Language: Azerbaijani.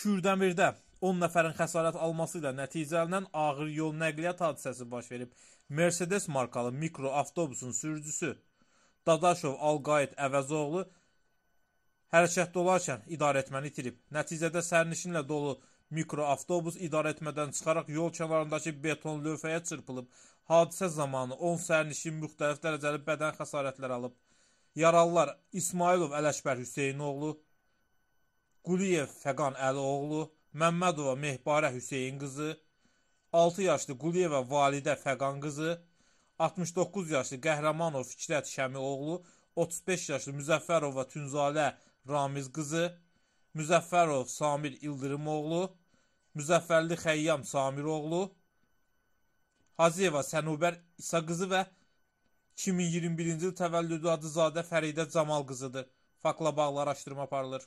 Kürdəmirdə 10 nəfərin xəsarət alması ilə nəticələnən ağır yol nəqliyyat hadisəsi baş verib. Mercedes markalı mikroavtobusun sürücüsü Dadaşov Alqayıt Əvəzoğlu hərəkətdə olarkən idarəetməni itirib. Nəticədə sərnişinlə dolu mikroavtobus idarəetmədən çıxaraq yol kənarındakı beton lövhəyə çırpılıb. Hadisə zamanı 10 sərnişin müxtəlif dərəcəli bədən xəsarətləri alıb. Yaralılar İsmailov Ələkbər Hüseynoğlu, Quliyev Fəqan Əlioğlu, Məmmədova Mehbarə Hüseyn qızı, 6 yaşlı Quliyeva Validə Fəqan qızı, 69 yaşlı Qəhrəmanov Fikrət Şəmioğlu, 35 yaşlı Müzəffərova Tünzalə Ramiz qızı, Müzəffərov Samir İldırımoğlu, Müzəffərli Xəyyam Samiroğlu, Hacıyeva Sənubər İsa qızı və 2021-ci il təvəllüdlü Adızadə Fəridə Camal qızıdır. Faktla bağlı araşdırma aparılır.